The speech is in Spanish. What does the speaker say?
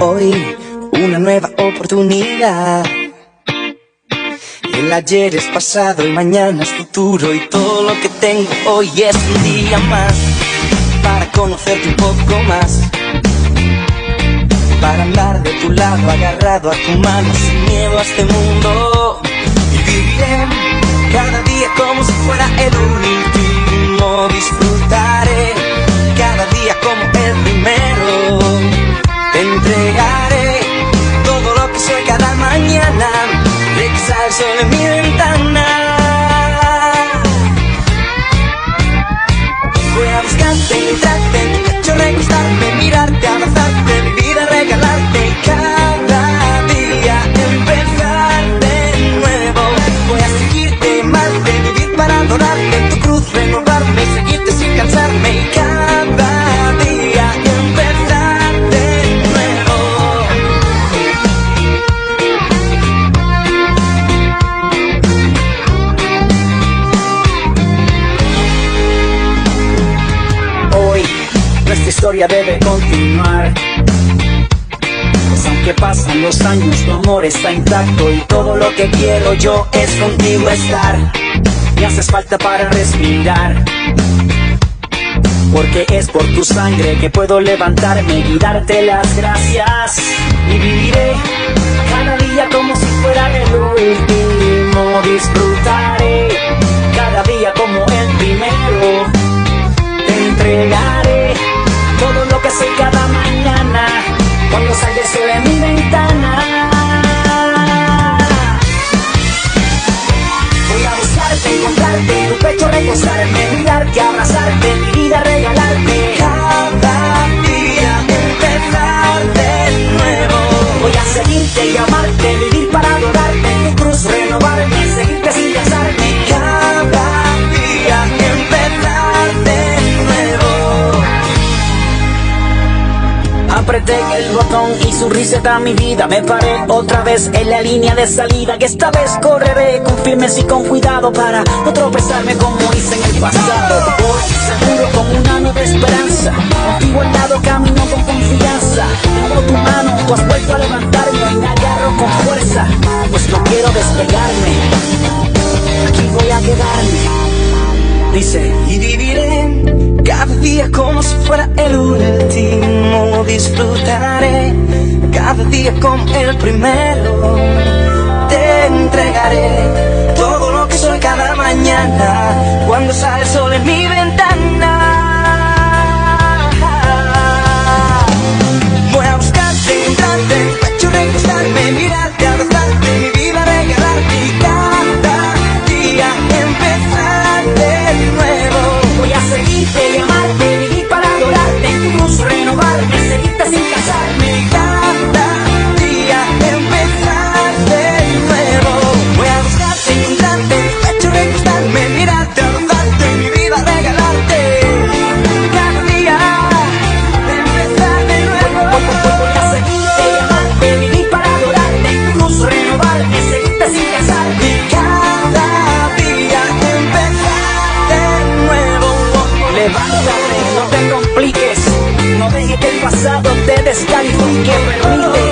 Hoy una nueva oportunidad. El ayer es pasado y mañana es futuro y todo lo que tengo hoy es un día más para conocerte un poco más. Para andar de tu lado agarrado a tu mano sin miedo a este mundo y viviré cada día como si fuera el sol en mi ventana. Voy a buscarte, debe continuar. Pues aunque pasan los años, tu amor está intacto y todo lo que quiero yo es contigo estar. Me haces falta para respirar. Porque es por tu sangre que puedo levantarme y darte las gracias. Y viviré en mi ventana. Apreté el botón y su receta a mi vida. Me paré otra vez en la línea de salida Que esta vez correré con firmes y con cuidado Para no tropezarme como hice en el pasado. Voy seguro con una nueva esperanza. Contigo al lado camino con confianza. Tomo tu mano, tú has vuelto a levantarme Y me agarro con fuerza. Pues no quiero despegarme. Aquí voy a quedarme. Dice, y viviré cada día como si fuera el último. Disfrutaré cada día como el primero. pasado te descalifique, permite